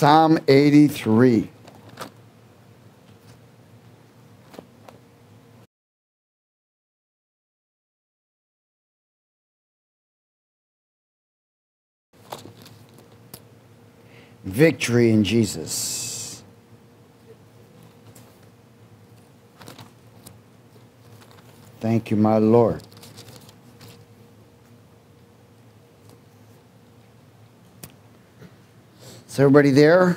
Psalm 83. Victory in Jesus. Thank you, my Lord. Is everybody there?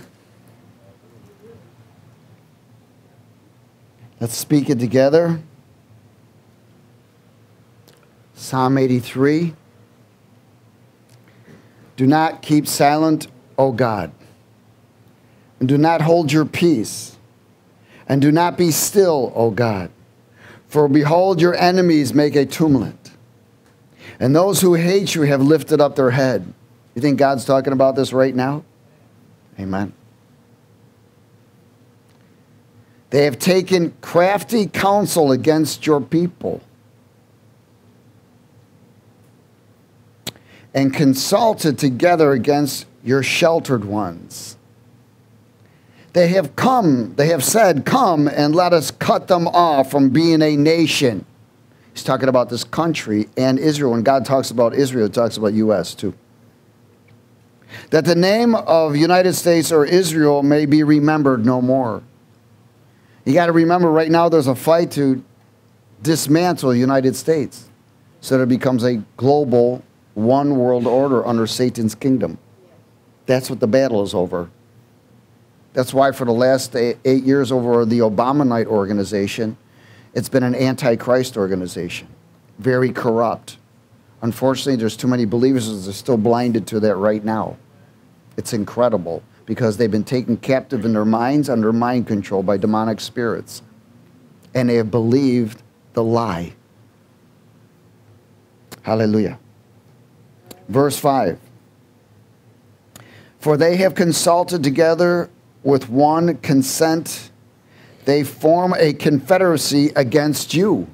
Let's speak it together. Psalm 83. Do not keep silent, O God, and do not hold your peace, and do not be still, O God. For behold, your enemies make a tumult, and those who hate you have lifted up their head. You think God's talking about this right now? Amen. They have taken crafty counsel against your people and consulted together against your sheltered ones. They have come, they have said, Come and let us cut them off from being a nation. He's talking about this country and Israel. When God talks about Israel, he talks about U.S. too that the name of United States or Israel may be remembered no more. You got to remember right now there's a fight to dismantle the United States so that it becomes a global one world order under Satan's kingdom. That's what the battle is over. That's why for the last eight years over the Obamanite organization, it's been an antichrist organization, very corrupt. Unfortunately, there's too many believers that are still blinded to that right now. It's incredible because they've been taken captive in their minds under mind control by demonic spirits. And they have believed the lie. Hallelujah. Verse 5 For they have consulted together with one consent, they form a confederacy against you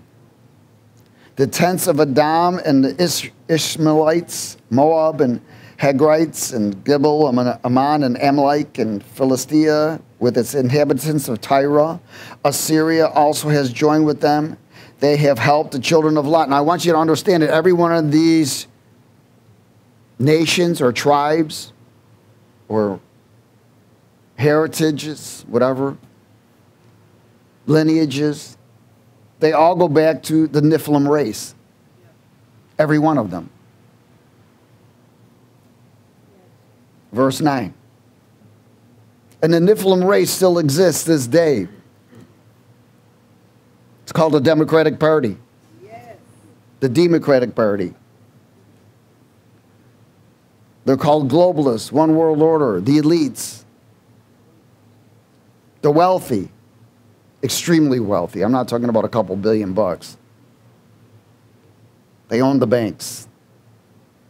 the tents of Edom and the Ish- Ishmaelites, Moab and Hagrites and Gebal, Ammon and Amalek and Philistia with its inhabitants of Tyre. Assyria also has joined with them. They have helped the children of Lot. And I want you to understand that every one of these nations or tribes or heritages, whatever, lineages, they all go back to the Nephilim race. Every one of them. Verse 9. And the Nephilim race still exists this day. It's called the Democratic Party. The Democratic Party. They're called globalists, one world order, the elites, the wealthy extremely wealthy. I'm not talking about a couple billion bucks. They own the banks,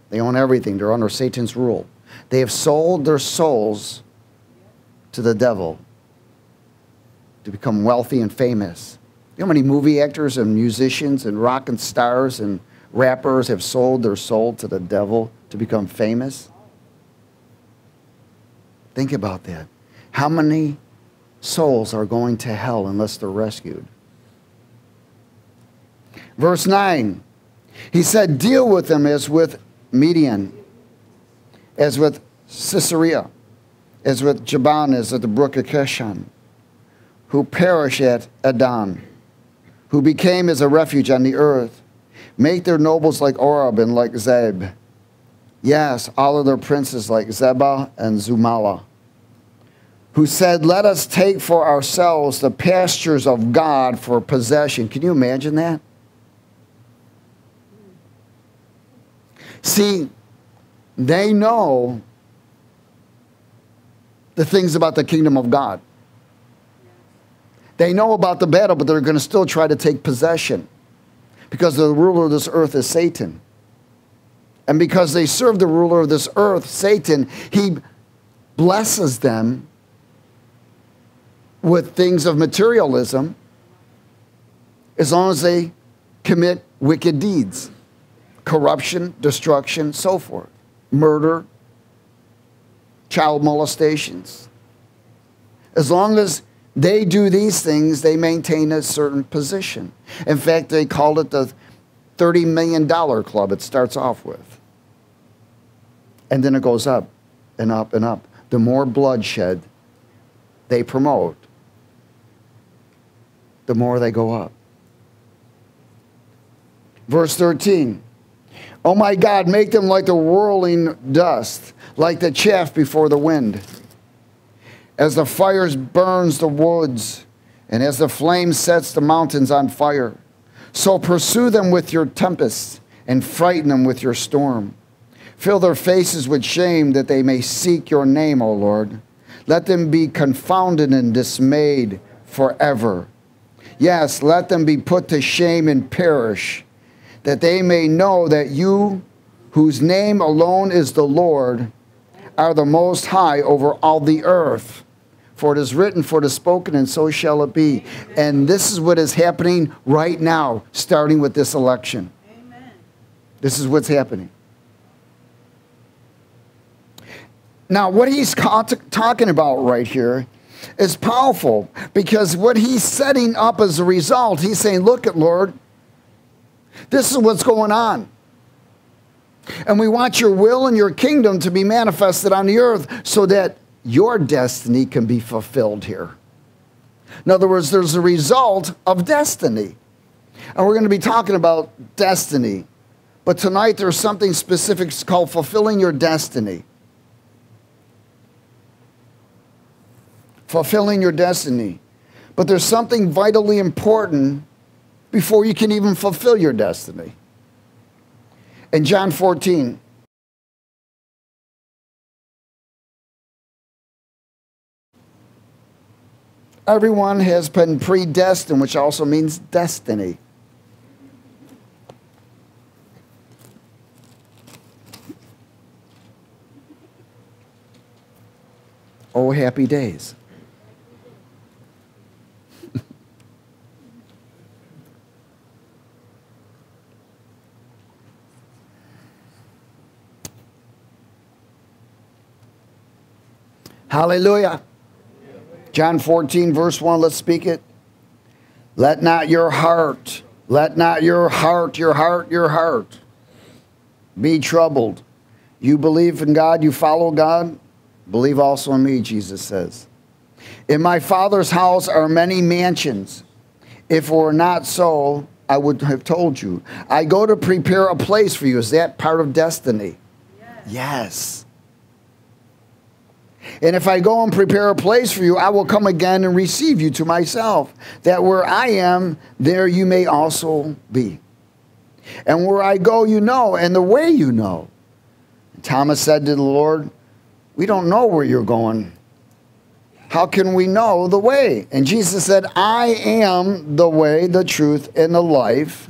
they own everything. They're under Satan's rule. They have sold their souls to the devil to become wealthy and famous. You know how many movie actors and musicians and rock and stars and rappers have sold their soul to the devil to become famous? Think about that. How many souls are going to hell unless they're rescued. Verse 9, he said, Deal with them as with Midian, as with Sisera, as with Jabin, as at the brook of Kishon, who perish at Adon, who became as a refuge on the earth. Make their nobles like Oreb and like Zeb. Yes, all of their princes like Zebah and Zumala who said, Let us take for ourselves the pastures of God for possession. Can you imagine that? See, they know the things about the kingdom of God. They know about the battle, but they're going to still try to take possession because the ruler of this earth is Satan. And because they serve the ruler of this earth, Satan, he blesses them with things of materialism as long as they commit wicked deeds corruption, destruction, so forth, murder. child molestations. As long as they do these things, they maintain a certain position. In fact, they called it the $30 million club, it starts off with. And then it goes up and up and up. The more bloodshed they promote, the more they go up. Verse 13 Oh my God, make them like the whirling dust, like the chaff before the wind. As the fires burns the woods, and as the flame sets the mountains on fire, so pursue them with your tempests and frighten them with your storm. Fill their faces with shame that they may seek your name, O Lord. Let them be confounded and dismayed forever. Yes, let them be put to shame and perish that they may know that you, whose name alone is the Lord, are the most high over all the earth. For it is written, for it is spoken, and so shall it be. And this is what is happening right now, starting with this election. Amen. This is what's happening. Now, what he's talking about right here is powerful because what he's setting up as a result, he's saying, Look at Lord, this is what's going on. And we want your will and your kingdom to be manifested on the earth so that your destiny can be fulfilled here. In other words, there's a result of destiny. And we're going to be talking about destiny. But tonight there's something specific called fulfilling your destiny. Fulfilling your destiny. But there's something vitally important before you can even fulfill your destiny. In John 14, everyone has been predestined, which also means destiny. Oh, happy days. Hallelujah. John 14, verse 1, let's speak it. Let not your heart, let not your heart, your heart, your heart be troubled. You believe in God, you follow God, believe also in me, Jesus says. In my Father's house are many mansions. If it were not so, I would have told you. I go to prepare a place for you. Is that part of destiny? Yes. yes. And if I go and prepare a place for you, I will come again and receive you to myself, that where I am, there you may also be. And where I go, you know, and the way you know. And Thomas said to the Lord, We don't know where you're going. How can we know the way? And Jesus said, I am the way, the truth, and the life.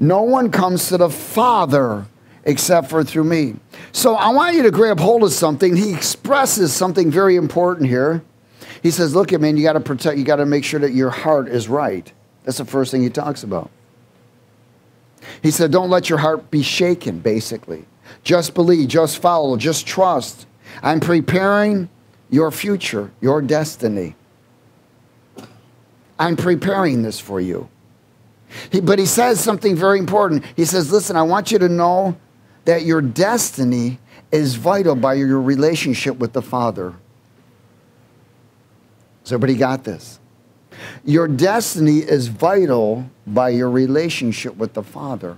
No one comes to the Father except for through me. So I want you to grab hold of something. He expresses something very important here. He says, Look, man, you got to protect, you got to make sure that your heart is right. That's the first thing he talks about. He said, Don't let your heart be shaken, basically. Just believe, just follow, just trust. I'm preparing your future, your destiny. I'm preparing this for you. He, but he says something very important. He says, Listen, I want you to know that your destiny is vital by your relationship with the Father. Has everybody got this? Your destiny is vital by your relationship with the Father.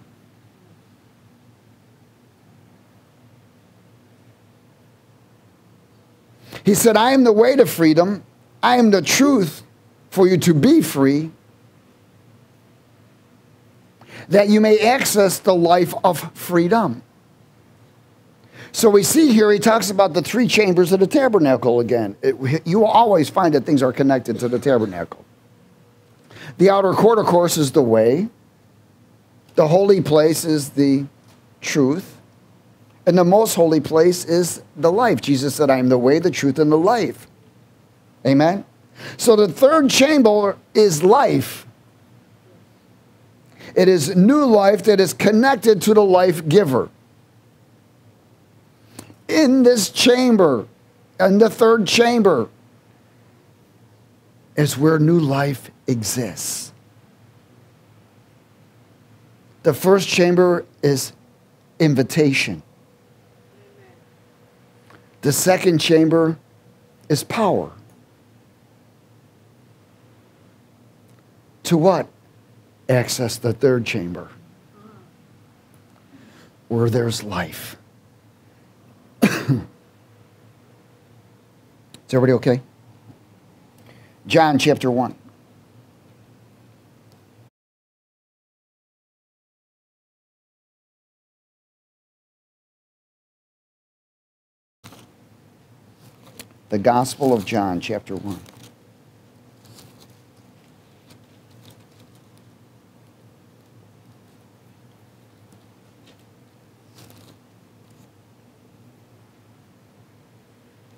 He said, I am the way to freedom. I am the truth for you to be free, that you may access the life of freedom. So we see here he talks about the three chambers of the tabernacle again. It, you will always find that things are connected to the tabernacle. The outer court, of course, is the way. The holy place is the truth. And the most holy place is the life. Jesus said, I am the way, the truth, and the life. Amen? So the third chamber is life. It is new life that is connected to the life giver. In this chamber, in the third chamber, is where new life exists. The first chamber is invitation. The second chamber is power. To what? Access the third chamber where there's life. Is everybody okay? John chapter 1. The Gospel of John, chapter 1.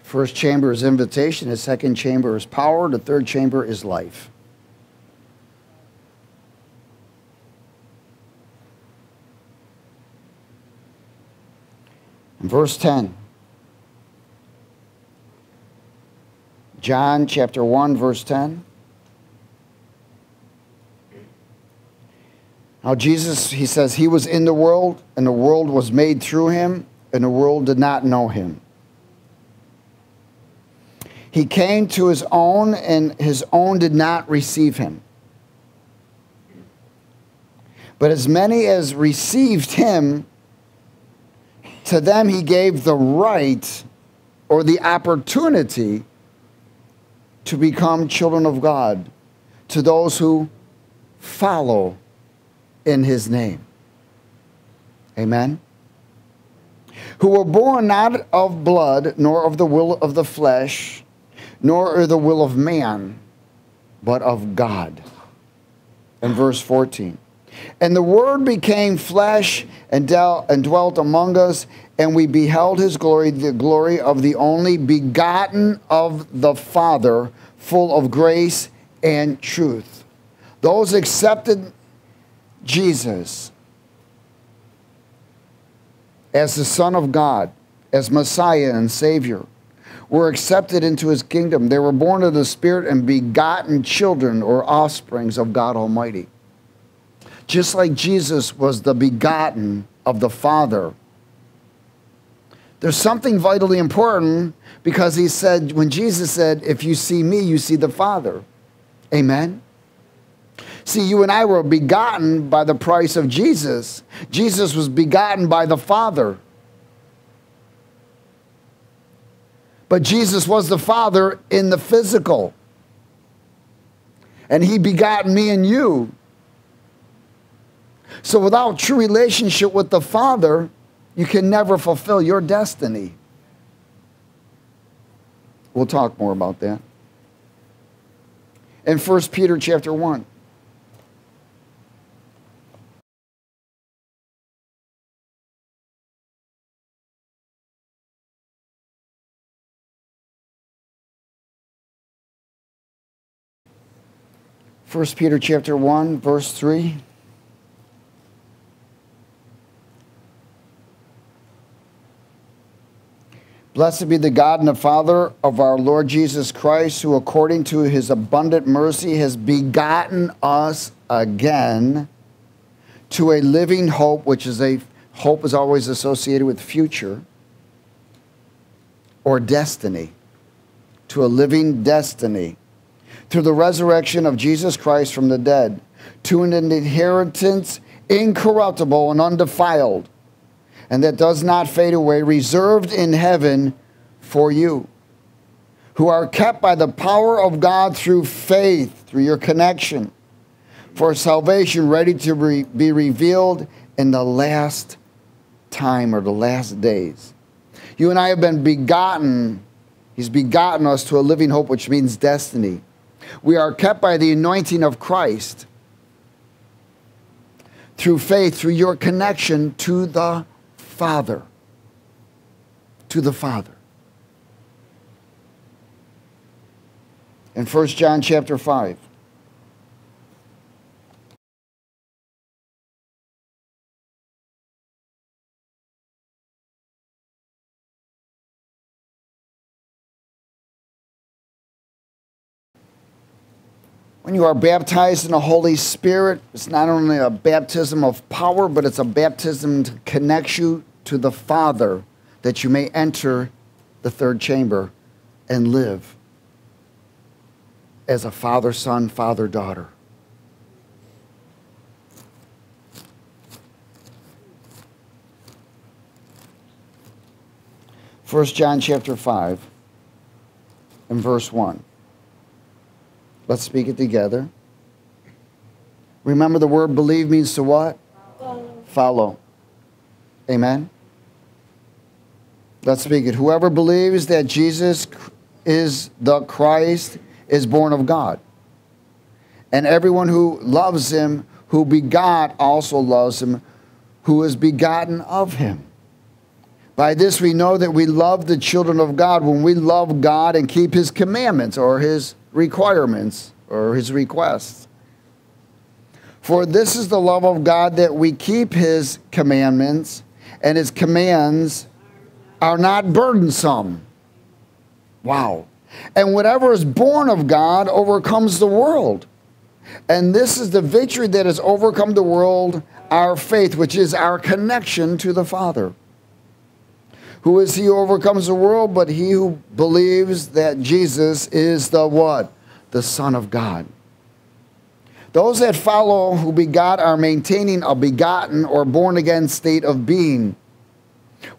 First chamber is invitation, the second chamber is power, the third chamber is life. In verse 10. John chapter 1, verse 10. Now, Jesus, he says, He was in the world, and the world was made through him, and the world did not know him. He came to his own, and his own did not receive him. But as many as received him, to them he gave the right or the opportunity to become children of God, to those who follow in his name. Amen. Who were born not of blood, nor of the will of the flesh, nor the will of man, but of God. In verse 14. And the Word became flesh and, and dwelt among us, and we beheld his glory, the glory of the only begotten of the Father, full of grace and truth. Those accepted Jesus as the Son of God, as Messiah and Savior, were accepted into his kingdom. They were born of the Spirit and begotten children or offsprings of God Almighty. Just like Jesus was the begotten of the Father. There's something vitally important because he said, when Jesus said, If you see me, you see the Father. Amen. See, you and I were begotten by the price of Jesus. Jesus was begotten by the Father. But Jesus was the Father in the physical. And he begot me and you. So without true relationship with the Father, you can never fulfill your destiny. We'll talk more about that. In 1 Peter chapter 1. First Peter chapter 1 verse 3 Blessed be the God and the Father of our Lord Jesus Christ, who according to his abundant mercy has begotten us again to a living hope, which is a hope is always associated with future or destiny, to a living destiny through the resurrection of Jesus Christ from the dead, to an inheritance incorruptible and undefiled and that does not fade away, reserved in heaven for you, who are kept by the power of God through faith, through your connection, for salvation ready to be revealed in the last time or the last days. You and I have been begotten. He's begotten us to a living hope, which means destiny. We are kept by the anointing of Christ through faith, through your connection to the Father. To the Father. In 1 John chapter 5. You are baptized in the Holy Spirit, it's not only a baptism of power, but it's a baptism to connect you to the Father that you may enter the third chamber and live as a father son, father daughter. First John chapter 5 and verse 1. Let's speak it together. Remember the word believe means to what? Follow. Follow. Amen. Let's speak it. Whoever believes that Jesus is the Christ is born of God. And everyone who loves him, who begot, also loves him, who is begotten of him. By this we know that we love the children of God when we love God and keep his commandments or his requirements or his requests. For this is the love of God that we keep his commandments, and his commands are not burdensome. Wow. And whatever is born of God overcomes the world. And this is the victory that has overcome the world, our faith, which is our connection to the Father. Who is he who overcomes the world but he who believes that Jesus is the what? The Son of God. Those that follow who begot are maintaining a begotten or born again state of being,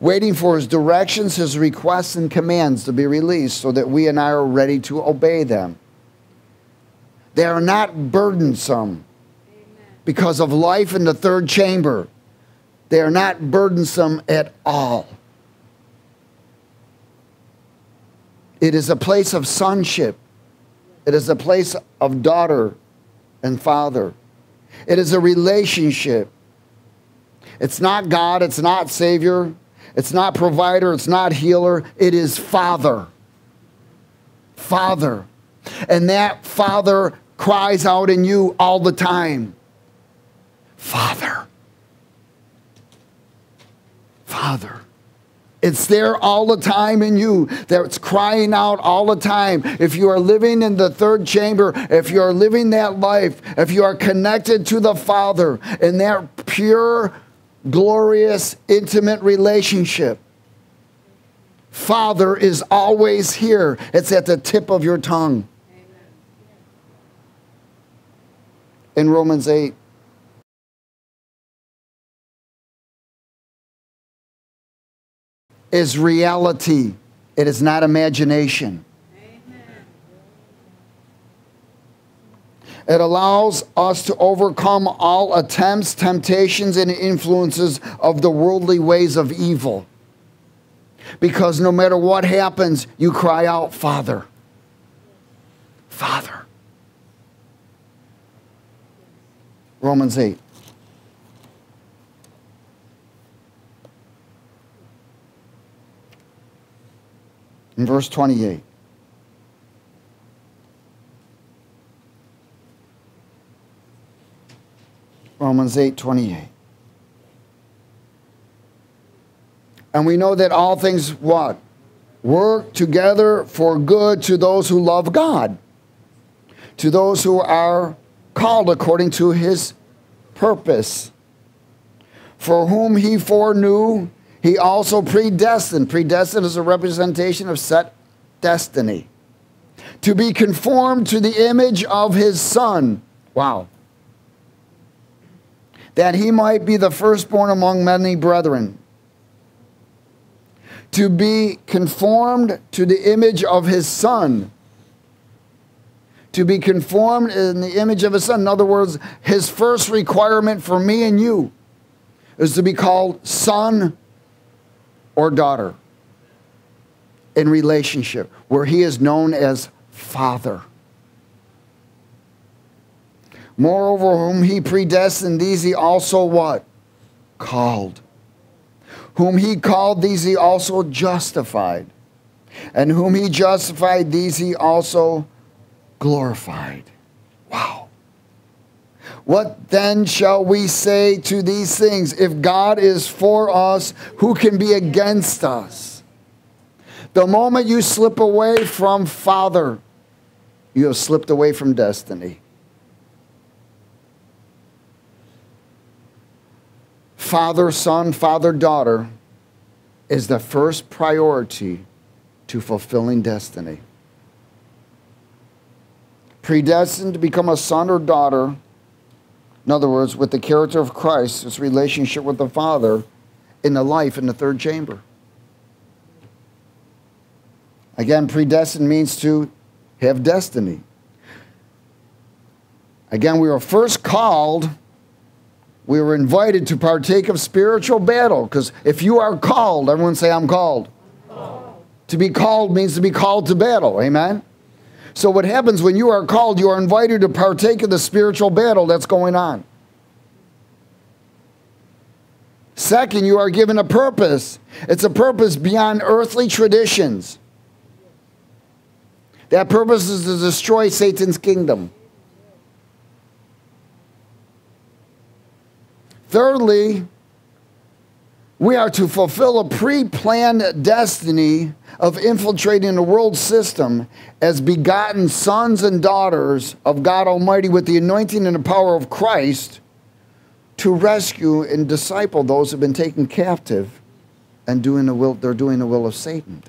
waiting for his directions, his requests, and commands to be released so that we and I are ready to obey them. They are not burdensome because of life in the third chamber. They are not burdensome at all. It is a place of sonship. It is a place of daughter and father. It is a relationship. It's not God, it's not Savior, it's not provider, it's not healer. It is Father. Father. And that Father cries out in you all the time Father. Father. It's there all the time in you. That's crying out all the time. If you are living in the third chamber, if you are living that life, if you are connected to the Father in that pure, glorious, intimate relationship, Father is always here. It's at the tip of your tongue. In Romans 8, is reality, it is not imagination. It allows us to overcome all attempts, temptations, and influences of the worldly ways of evil. Because no matter what happens, you cry out, Father. Father. Romans 8. In verse 28. Romans 8 28. And we know that all things what? Work together for good to those who love God, to those who are called according to his purpose. For whom he foreknew, he also predestined. Predestined is a representation of set destiny. To be conformed to the image of his son. Wow. That he might be the firstborn among many brethren. To be conformed to the image of his son. To be conformed in the image of his son. In other words, his first requirement for me and you is to be called son or daughter in relationship where he is known as Father. Moreover, whom he predestined, these he also what? Called. Whom he called, these he also justified. And whom he justified, these he also glorified. Wow. What then shall we say to these things? If God is for us, who can be against us? The moment you slip away from Father, you have slipped away from destiny. Father, son, father, daughter is the first priority to fulfilling destiny. Predestined to become a son or daughter in other words, with the character of Christ, his relationship with the Father in the life in the third chamber. Again, predestined means to have destiny. Again, we were first called, we were invited to partake of spiritual battle. Because if you are called, everyone say, I'm called. called. To be called means to be called to battle. Amen? So, what happens when you are called, you are invited to partake of the spiritual battle that's going on. Second, you are given a purpose. It's a purpose beyond earthly traditions. That purpose is to destroy Satan's kingdom. Thirdly, we are to fulfill a pre planned destiny of infiltrating the world system as begotten sons and daughters of God Almighty with the anointing and the power of Christ to rescue and disciple those who have been taken captive and doing the will, they're doing the will of Satan.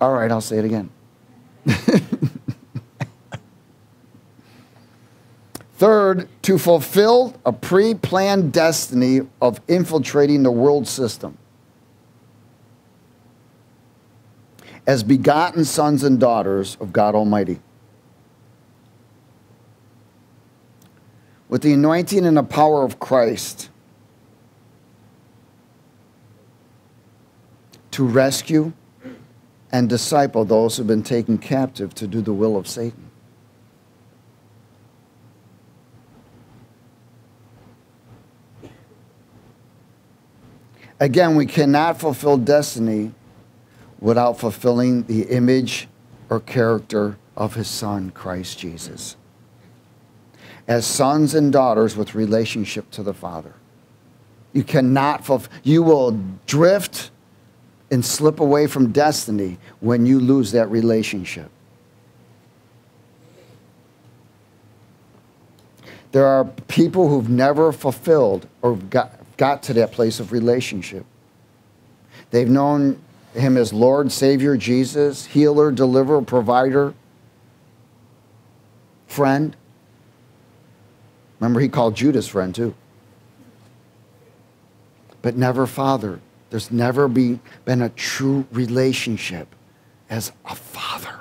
All right, I'll say it again. Third, to fulfill a pre planned destiny of infiltrating the world system. As begotten sons and daughters of God Almighty. With the anointing and the power of Christ to rescue and disciple those who've been taken captive to do the will of Satan. Again, we cannot fulfill destiny without fulfilling the image or character of his son, Christ Jesus. As sons and daughters with relationship to the Father. You cannot fulfill, you will drift and slip away from destiny when you lose that relationship. There are people who've never fulfilled or got, got to that place of relationship. They've known him as Lord, Savior, Jesus, healer, deliverer, provider, friend. Remember, he called Judas friend too. But never father. There's never be, been a true relationship as a father.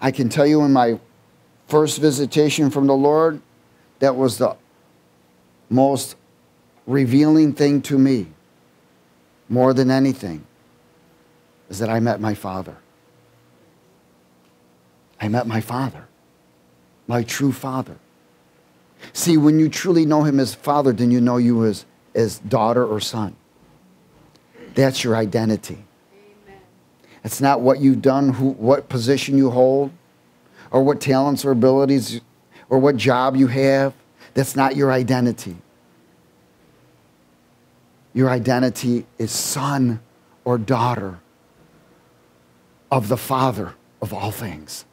I can tell you in my first visitation from the Lord, that was the most revealing thing to me, more than anything, is that I met my Father. I met my Father, my true Father. See, when you truly know Him as Father, then you know you as, as daughter or son. That's your identity. Amen. It's not what you've done, who, what position you hold, or what talents or abilities, or what job you have. That's not your identity. Your identity is son or daughter of the Father of all things.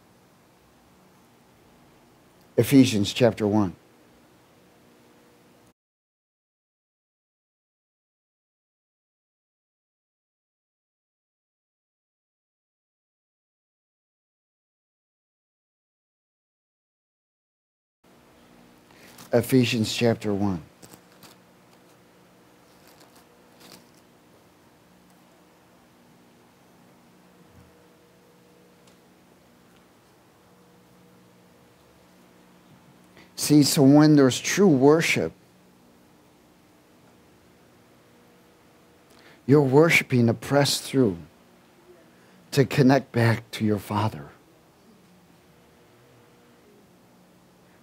Ephesians chapter 1. Ephesians chapter 1. See, so when there's true worship, you're worshiping to press through to connect back to your Father.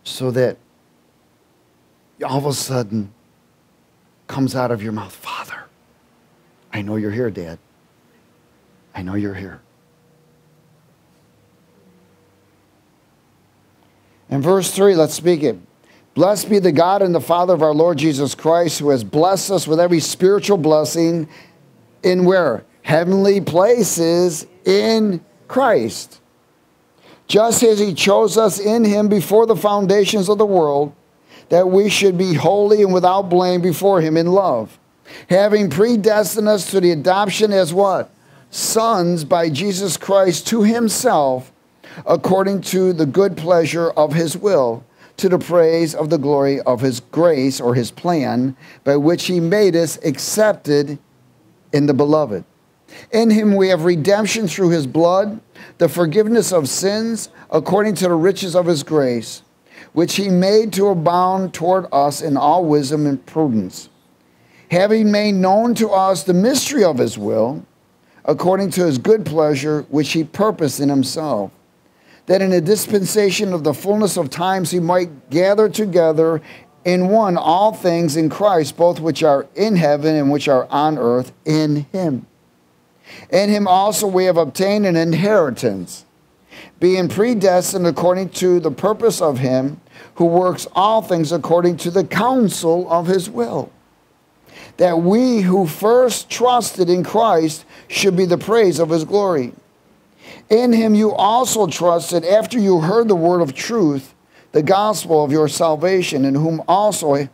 So that all of a sudden comes out of your mouth, Father, I know you're here, Dad. I know you're here. In verse 3, let's speak it. Blessed be the God and the Father of our Lord Jesus Christ, who has blessed us with every spiritual blessing in where? Heavenly places in Christ. just as he chose us in him before the foundations of the world, that we should be holy and without blame before him in love, having predestined us to the adoption as what? Sons by Jesus Christ to himself, according to the good pleasure of his will, to the praise of the glory of his grace or his plan, by which he made us accepted in the beloved. In him we have redemption through his blood, the forgiveness of sins according to the riches of his grace, which he made to abound toward us in all wisdom and prudence, having made known to us the mystery of his will, according to his good pleasure, which he purposed in himself, that in a dispensation of the fullness of times he might gather together in one all things in Christ, both which are in heaven and which are on earth, in him. In him also we have obtained an inheritance, being predestined according to the purpose of him who works all things according to the counsel of his will. That we who first trusted in Christ should be the praise of his glory. In him you also trusted after you heard the word of truth, the gospel of your salvation, in whom also,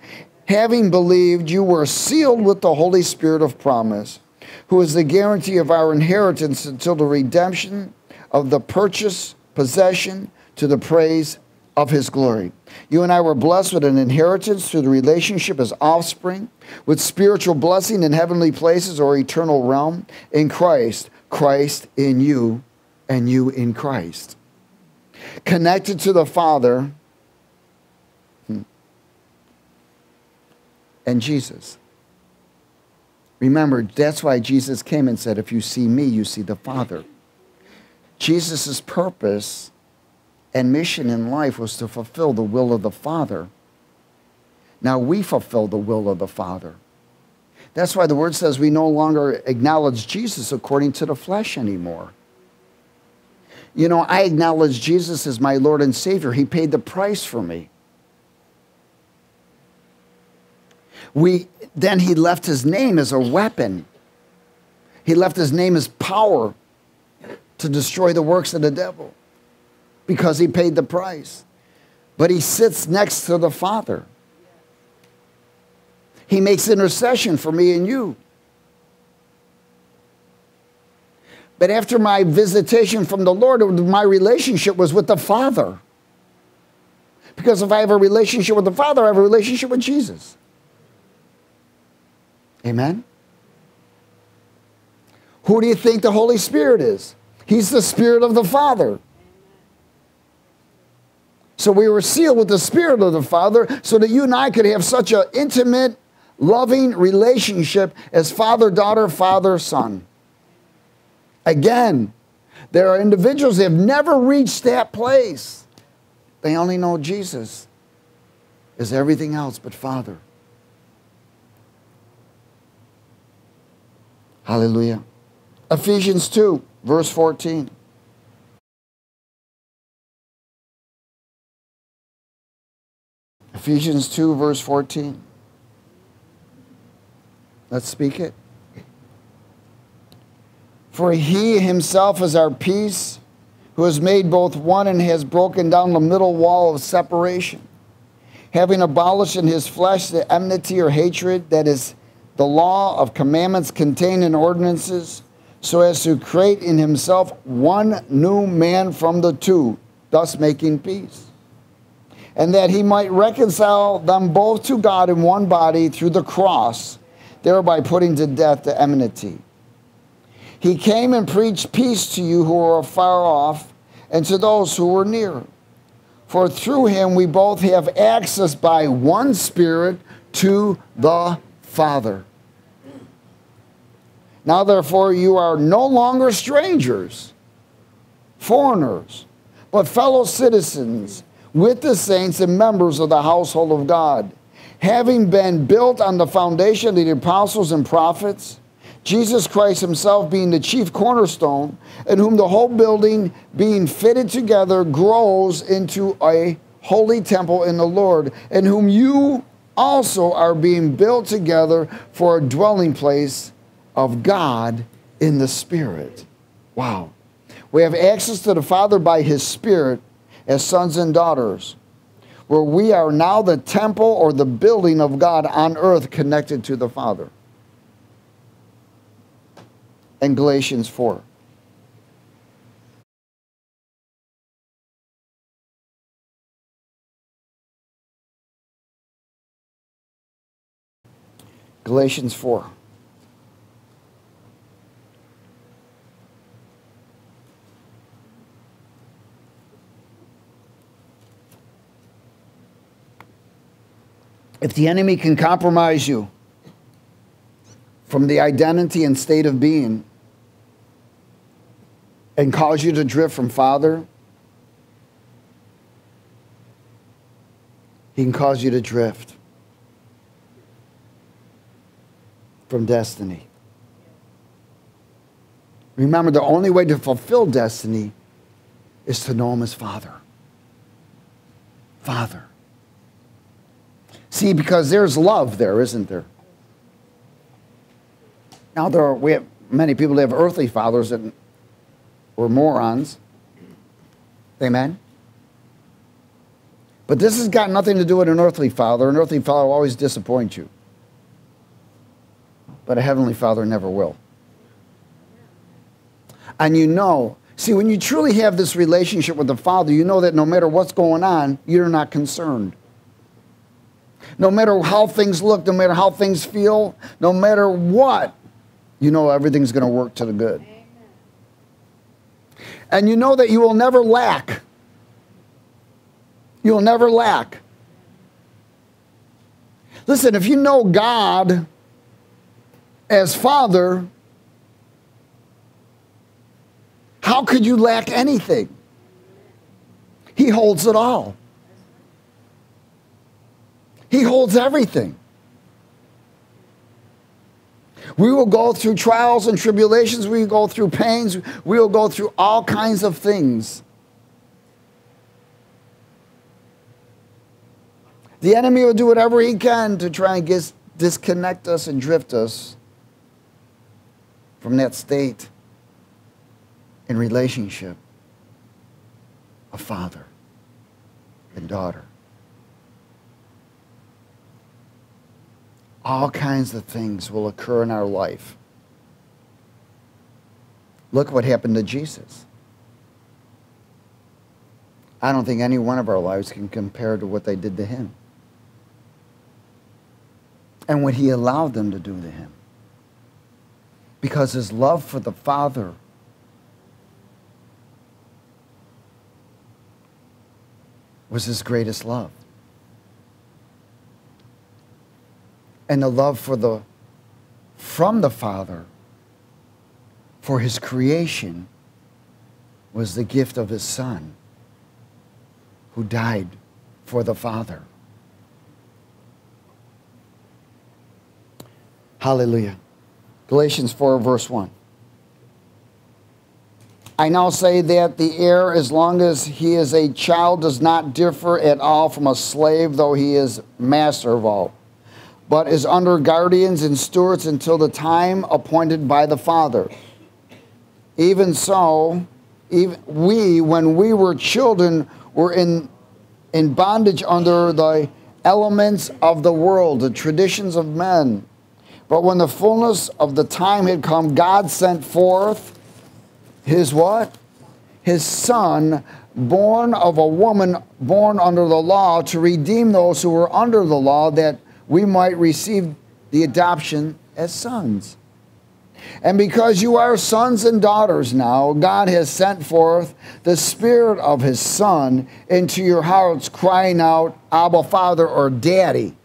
having believed, you were sealed with the Holy Spirit of promise who is the guarantee of our inheritance until the redemption of the purchase possession to the praise of his glory. You and I were blessed with an inheritance through the relationship as offspring, with spiritual blessing in heavenly places or eternal realm in Christ, Christ in you, and you in Christ. Connected to the Father hmm, and Jesus. Remember, that's why Jesus came and said, If you see me, you see the Father. Jesus' purpose and mission in life was to fulfill the will of the Father. Now we fulfill the will of the Father. That's why the word says we no longer acknowledge Jesus according to the flesh anymore. You know, I acknowledge Jesus as my Lord and Savior. He paid the price for me. We, then he left his name as a weapon. He left his name as power to destroy the works of the devil because he paid the price. But he sits next to the Father. He makes intercession for me and you. But after my visitation from the Lord, my relationship was with the Father. Because if I have a relationship with the Father, I have a relationship with Jesus. Amen? Who do you think the Holy Spirit is? He's the Spirit of the Father. So we were sealed with the Spirit of the Father so that you and I could have such an intimate, loving relationship as father, daughter, father, son. Again, there are individuals that have never reached that place. They only know Jesus is everything else but Father. Hallelujah. Ephesians 2, verse 14. Ephesians 2, verse 14. Let's speak it. For he himself is our peace, who has made both one and has broken down the middle wall of separation, having abolished in his flesh the enmity or hatred that is the law of commandments contained in ordinances, so as to create in himself one new man from the two, thus making peace. And that he might reconcile them both to God in one body through the cross, thereby putting to death the enmity. He came and preached peace to you who were far off and to those who were near. For through him we both have access by one Spirit to the Father. Now, therefore, you are no longer strangers, foreigners, but fellow citizens with the saints and members of the household of God, having been built on the foundation of the apostles and prophets, Jesus Christ himself being the chief cornerstone, in whom the whole building being fitted together grows into a holy temple in the Lord, in whom you also are being built together for a dwelling place of God in the Spirit. Wow. We have access to the Father by His Spirit as sons and daughters, where we are now the temple or the building of God on earth connected to the Father. And Galatians 4. Galatians 4. If the enemy can compromise you from the identity and state of being and cause you to drift from Father, he can cause you to drift from destiny. Remember, the only way to fulfill destiny is to know Him as Father. Father. See, because there's love there, isn't there? Now, there are, we have many people that have earthly fathers that were morons. Amen? But this has got nothing to do with an earthly father. An earthly father will always disappoint you but a heavenly father never will. And you know, see, when you truly have this relationship with the Father, you know that no matter what's going on, you're not concerned. No matter how things look, no matter how things feel, no matter what, you know everything's going to work to the good. And you know that you will never lack. You'll never lack. Listen, if you know God as Father, how could you lack anything? He holds it all. He holds everything. We will go through trials and tribulations. We will go through pains. We will go through all kinds of things. The enemy will do whatever he can to try and get, disconnect us and drift us from that state in relationship of father and daughter. All kinds of things will occur in our life. Look what happened to Jesus. I don't think any one of our lives can compare to what they did to him and what he allowed them to do to him because his love for the Father was his greatest love. And the love for the from the Father for his creation was the gift of his son who died for the Father. Hallelujah. Galatians 4, verse 1. I now say that the heir, as long as he is a child, does not differ at all from a slave, though he is master of all, but is under guardians and stewards until the time appointed by the Father. Even so, even we, when we were children, were in, in bondage under the elements of the world, the traditions of men. But when the fullness of the time had come, God sent forth his what? His son, born of a woman born under the law, to redeem those who were under the law, that we might receive the adoption as sons. And because you are sons and daughters now, God has sent forth the Spirit of His Son into your hearts, crying out, Abba, Father, or Daddy.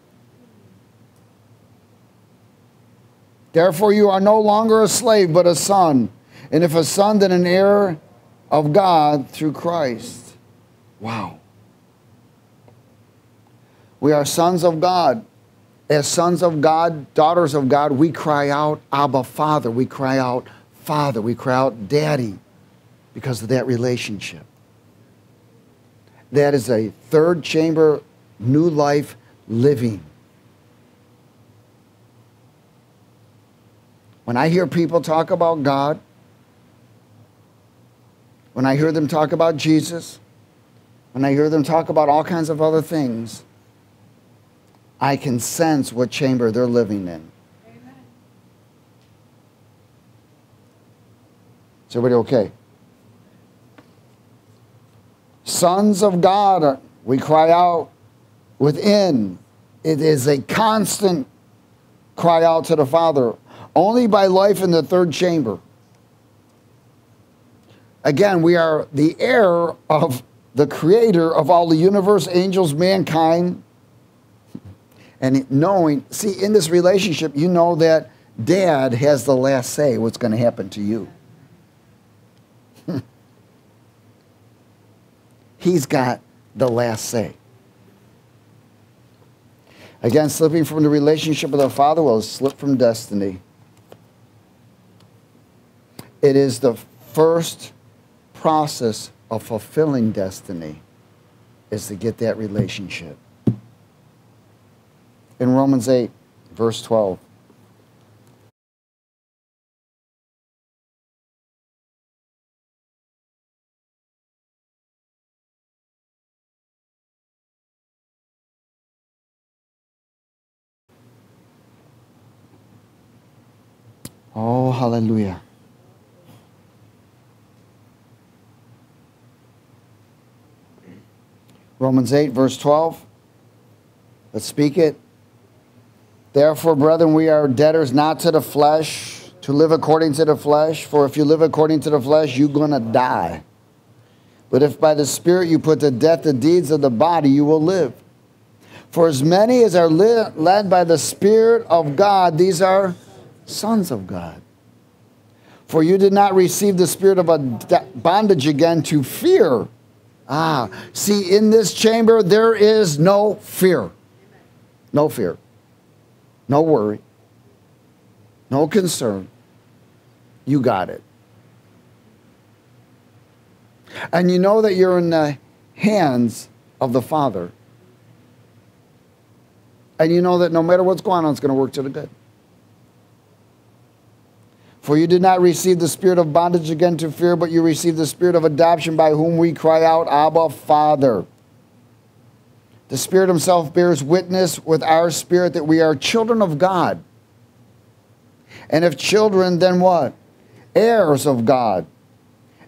Therefore, you are no longer a slave, but a son. And if a son, then an heir of God through Christ. Wow. We are sons of God. As sons of God, daughters of God, we cry out, Abba, Father. We cry out, Father. We cry out, Daddy, because of that relationship. That is a third chamber, new life living. When I hear people talk about God, when I hear them talk about Jesus, when I hear them talk about all kinds of other things, I can sense what chamber they're living in. Is everybody okay? Sons of God, uh, we cry out within. It is a constant cry out to the Father. Only by life in the third chamber. Again, we are the heir of the creator of all the universe, angels, mankind. And knowing, see, in this relationship, you know that dad has the last say what's going to happen to you. He's got the last say. Again, slipping from the relationship with our Father will slip from destiny. It is the first process of fulfilling destiny is to get that relationship. In Romans 8, verse 12. Oh, hallelujah. Romans 8, verse 12. Let's speak it. Therefore, brethren, we are debtors not to the flesh, to live according to the flesh. For if you live according to the flesh, you're going to die. But if by the Spirit you put to death the deeds of the body, you will live. For as many as are led by the Spirit of God, these are sons of God. For you did not receive the spirit of a bondage again to fear. Ah, see, in this chamber, there is no fear. No fear. No worry. No concern. You got it. And you know that you're in the hands of the Father. And you know that no matter what's going on, it's going to work to the good. For you did not receive the spirit of bondage again to fear, but you received the spirit of adoption by whom we cry out, Abba, Father. The Spirit Himself bears witness with our spirit that we are children of God. And if children, then what? Heirs of God.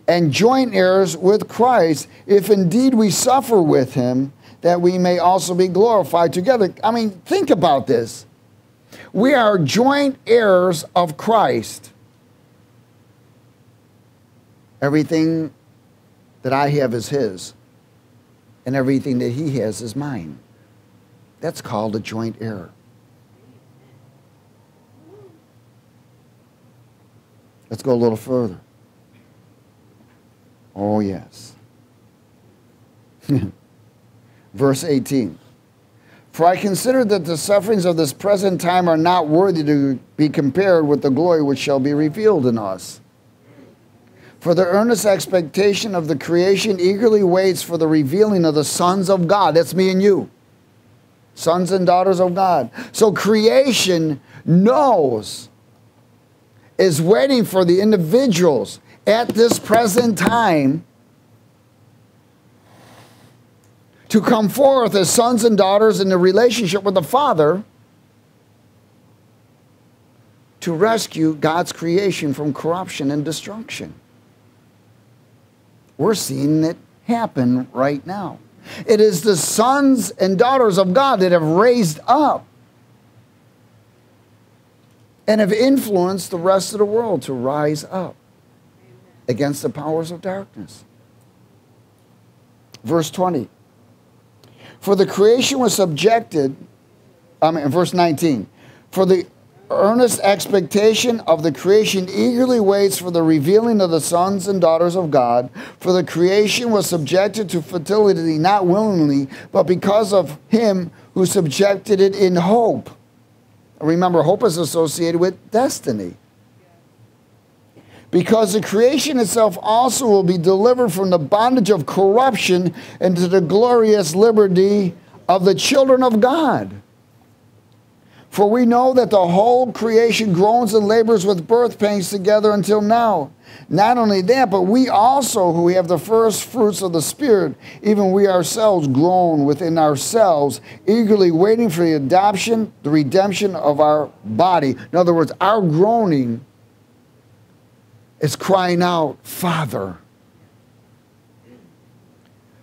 And joint heirs with Christ, if indeed we suffer with Him, that we may also be glorified together. I mean, think about this. We are joint heirs of Christ. Everything that I have is his, and everything that he has is mine. That's called a joint heir. Let's go a little further. Oh, yes. Verse 18. For I consider that the sufferings of this present time are not worthy to be compared with the glory which shall be revealed in us. For the earnest expectation of the creation eagerly waits for the revealing of the sons of God. That's me and you. Sons and daughters of God. So creation knows, is waiting for the individuals at this present time to come forth as sons and daughters in the relationship with the Father to rescue God's creation from corruption and destruction. We're seeing it happen right now. It is the sons and daughters of God that have raised up and have influenced the rest of the world to rise up against the powers of darkness. Verse 20. For the creation was subjected, I mean, verse 19. For the earnest expectation of the creation eagerly waits for the revealing of the sons and daughters of God. For the creation was subjected to fertility not willingly, but because of him who subjected it in hope. Remember, hope is associated with destiny. Because the creation itself also will be delivered from the bondage of corruption into the glorious liberty of the children of God. For we know that the whole creation groans and labors with birth pains together until now. Not only that, but we also, who have the first fruits of the Spirit, even we ourselves groan within ourselves, eagerly waiting for the adoption, the redemption of our body. In other words, our groaning is crying out, Father.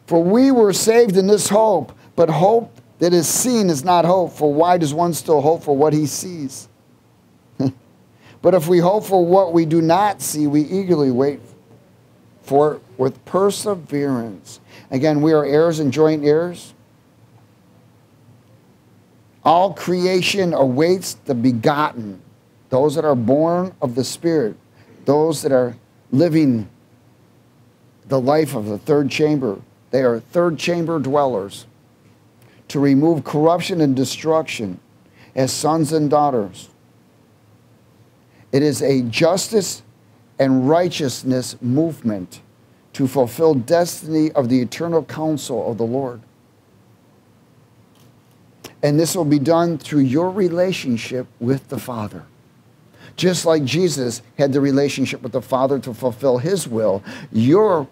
For we were saved in this hope, but hope that is seen is not hope, for why does one still hope for what he sees? but if we hope for what we do not see, we eagerly wait for it with perseverance. Again, we are heirs and joint heirs. All creation awaits the begotten, those that are born of the Spirit, those that are living the life of the third chamber. They are third chamber dwellers to remove corruption and destruction as sons and daughters. It is a justice and righteousness movement to fulfill destiny of the eternal counsel of the Lord. And this will be done through your relationship with the Father. Just like Jesus had the relationship with the Father to fulfill his will, your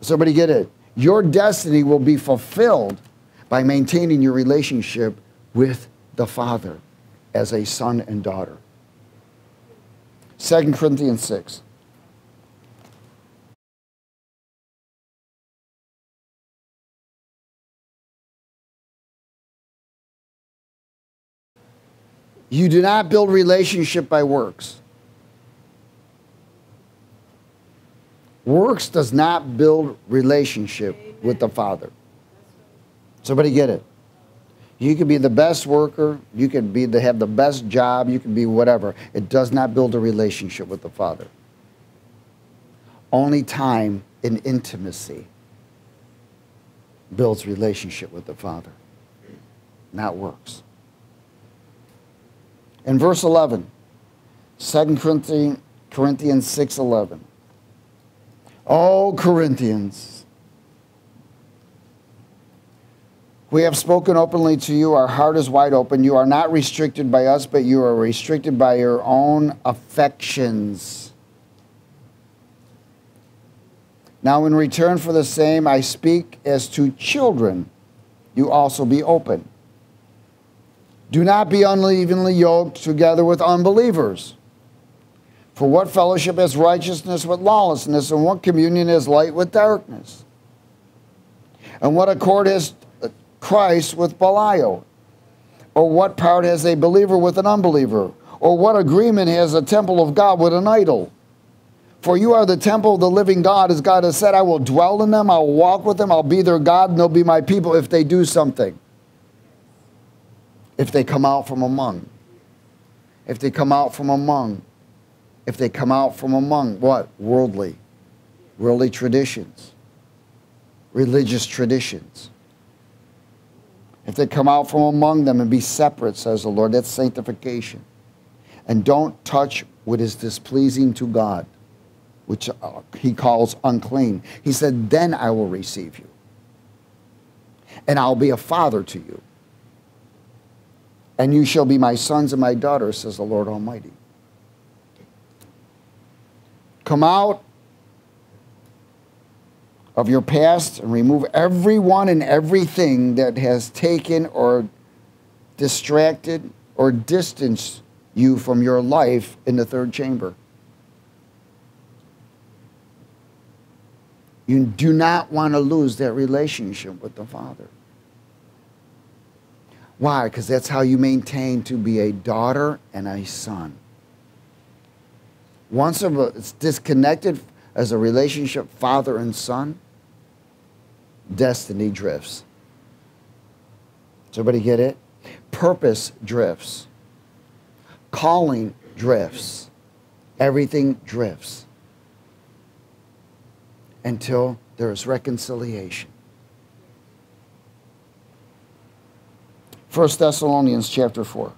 somebody get it? Your destiny will be fulfilled by maintaining your relationship with the Father as a son and daughter. 2 Corinthians 6. You do not build relationship by works. Works does not build relationship with the Father. Somebody get it? You can be the best worker, you can be to have the best job, you can be whatever. It does not build a relationship with the Father. Only time and intimacy builds relationship with the Father, not works. In verse 11, 2 Corinthians, Corinthians 6.11. Oh, Corinthians, we have spoken openly to you. Our heart is wide open. You are not restricted by us, but you are restricted by your own affections. Now, in return for the same, I speak as to children. You also be open. Do not be unevenly yoked together with unbelievers. For what fellowship has righteousness with lawlessness, and what communion has light with darkness? And what accord has Christ with Belial? Or what part has a believer with an unbeliever? Or what agreement has a temple of God with an idol? For you are the temple of the living God, as God has said, I will dwell in them, I'll walk with them, I'll be their God, and they'll be my people if they do something. If they come out from among. If they come out from among if they come out from among what? Worldly. Worldly traditions. Religious traditions. If they come out from among them and be separate, says the Lord, that's sanctification. And don't touch what is displeasing to God, which uh, he calls unclean. He said, Then I will receive you. And I'll be a father to you. And you shall be my sons and my daughters, says the Lord Almighty. Come out of your past and remove everyone and everything that has taken or distracted or distanced you from your life in the third chamber. You do not want to lose that relationship with the Father. Why? Because that's how you maintain to be a daughter and a son. Once it's disconnected as a relationship, father and son, destiny drifts. Does everybody get it? Purpose drifts. Calling drifts. Everything drifts until there is reconciliation. 1 Thessalonians chapter 4.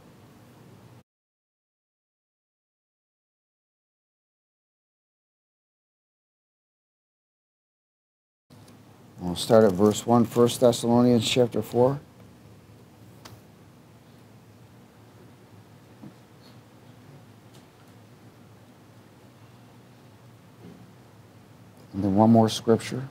We'll start at verse 1, 1 Thessalonians chapter 4. And then one more scripture.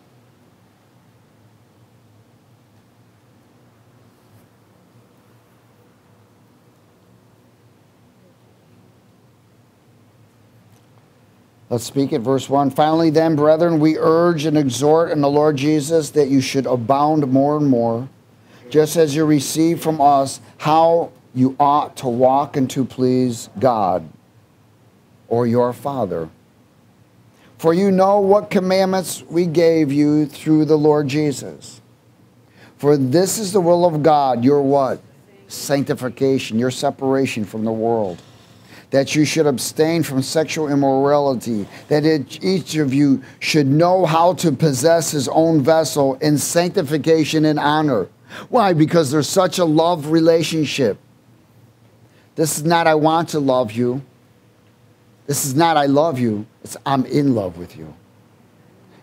Let's speak at verse 1. Finally, then, brethren, we urge and exhort in the Lord Jesus that you should abound more and more, just as you receive from us how you ought to walk and to please God or your Father. For you know what commandments we gave you through the Lord Jesus. For this is the will of God, your what? Sanctification, your separation from the world that you should abstain from sexual immorality, that it, each of you should know how to possess his own vessel in sanctification and honor. Why? Because there's such a love relationship. This is not, I want to love you. This is not, I love you. It's, I'm in love with you.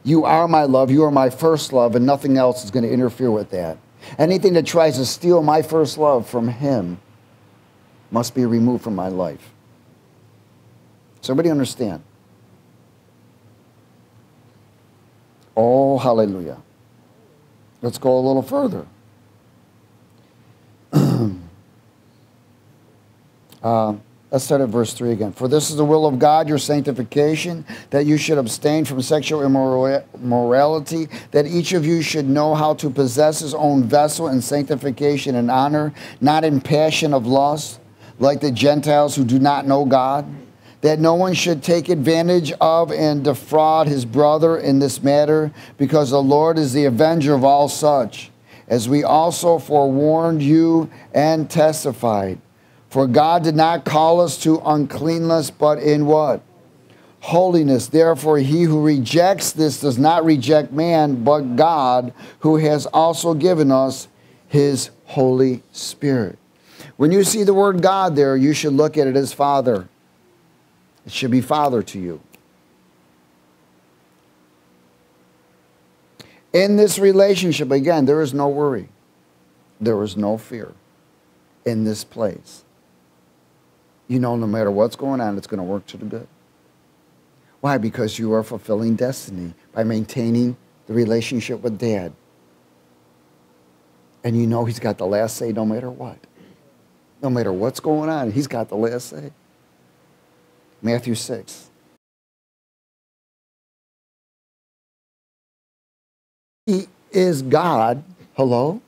You are my love. You are my first love, and nothing else is going to interfere with that. Anything that tries to steal my first love from him must be removed from my life. Somebody understand? Oh, hallelujah. Let's go a little further. uh, let's start at verse 3 again. For this is the will of God, your sanctification, that you should abstain from sexual immorality, that each of you should know how to possess his own vessel in sanctification and honor, not in passion of lust, like the Gentiles who do not know God that no one should take advantage of and defraud his brother in this matter, because the Lord is the avenger of all such, as we also forewarned you and testified. For God did not call us to uncleanness, but in what? Holiness. Therefore, he who rejects this does not reject man, but God, who has also given us his Holy Spirit. When you see the word God there, you should look at it as Father. It should be Father to you. In this relationship, again, there is no worry. There is no fear in this place. You know, no matter what's going on, it's going to work to the good. Why? Because you are fulfilling destiny by maintaining the relationship with dad. And you know he's got the last say no matter what. No matter what's going on, he's got the last say. Matthew 6. He is God. Hello?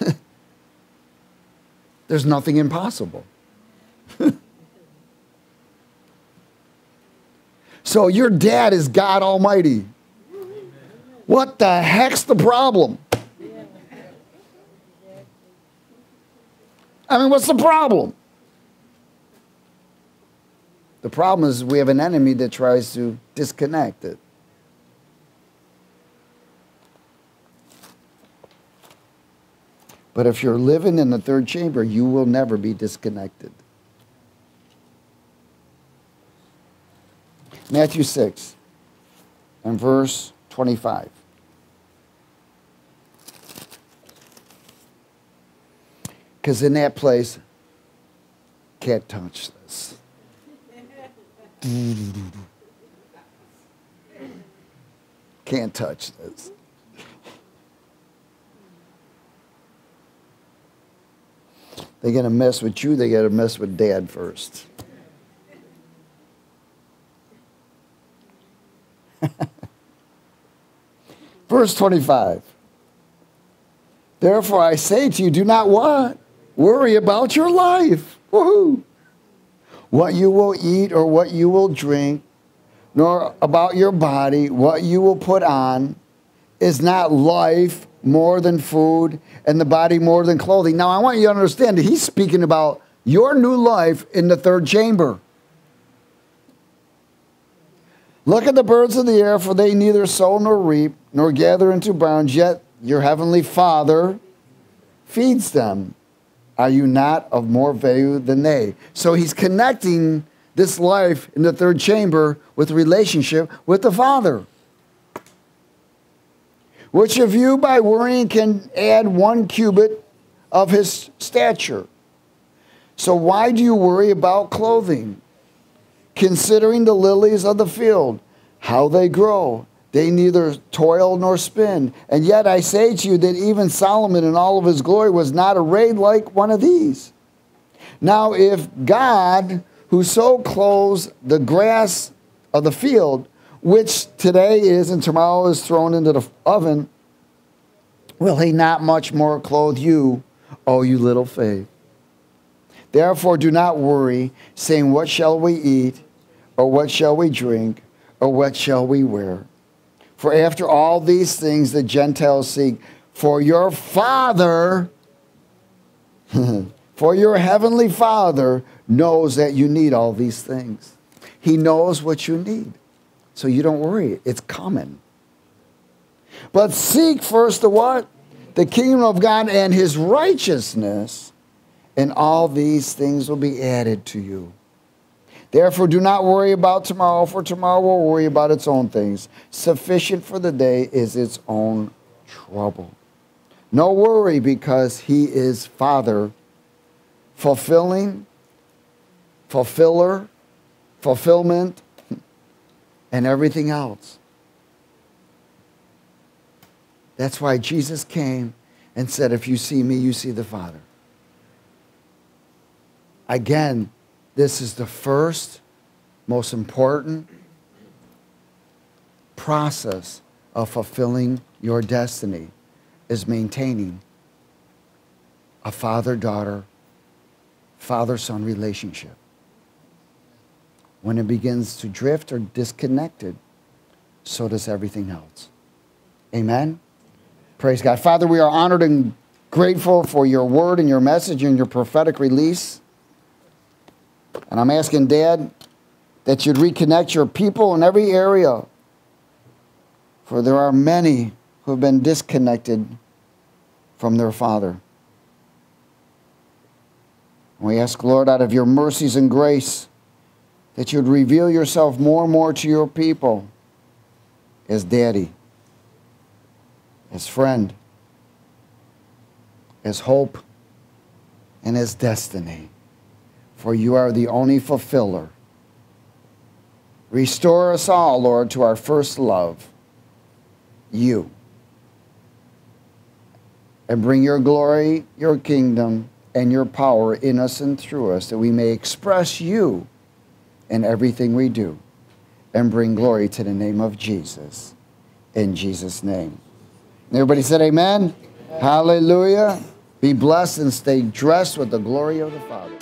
There's nothing impossible. so your dad is God Almighty. What the heck's the problem? I mean, what's the problem? The problem is we have an enemy that tries to disconnect it. But if you're living in the third chamber, you will never be disconnected. Matthew 6 and verse 25. Because in that place, can't touch this. Can't touch this. They're going to mess with you, they got to mess with dad first. Verse 25. Therefore I say to you, do not what? Worry about your life. Woohoo! What you will eat or what you will drink, nor about your body, what you will put on. Is not life more than food and the body more than clothing? Now, I want you to understand that he's speaking about your new life in the third chamber. Look at the birds of the air, for they neither sow nor reap, nor gather into barns, yet your heavenly Father feeds them. Are you not of more value than they? So he's connecting this life in the third chamber with relationship with the Father. Which of you by worrying can add one cubit of his stature? So why do you worry about clothing? Considering the lilies of the field, how they grow, They neither toil nor spin. And yet I say to you that even Solomon in all of his glory was not arrayed like one of these. Now, if God, who so clothes the grass of the field, which today is and tomorrow is thrown into the oven, will he not much more clothe you, O you little faith? Therefore, do not worry, saying, What shall we eat, or what shall we drink, or what shall we wear? For after all these things the Gentiles seek, for your Father, for your heavenly Father knows that you need all these things. He knows what you need. So you don't worry, it's coming. But seek first the what? The kingdom of God and his righteousness, and all these things will be added to you. Therefore, do not worry about tomorrow, for tomorrow will worry about its own things. Sufficient for the day is its own trouble. No worry, because he is Father, fulfilling, fulfiller, fulfillment and everything else. That's why Jesus came and said, If you see me, you see the Father. Again, this is the first, most important process of fulfilling your destiny is maintaining a father daughter, father son relationship when it begins to drift or disconnected, so does everything else. Amen? Praise God. Father, we are honored and grateful for your word and your message and your prophetic release. And I'm asking, Dad, that you'd reconnect your people in every area. For there are many who have been disconnected from their Father. We ask, Lord, out of your mercies and grace, that you'd reveal yourself more and more to your people as daddy, as friend, as hope, and as destiny. For you are the only fulfiller. Restore us all, Lord, to our first love, you. And bring your glory, your kingdom, and your power in us and through us, that we may express you in everything we do and bring glory to the name of Jesus. In Jesus' name. Everybody said amen. amen. Hallelujah. Be blessed and stay dressed with the glory of the Father.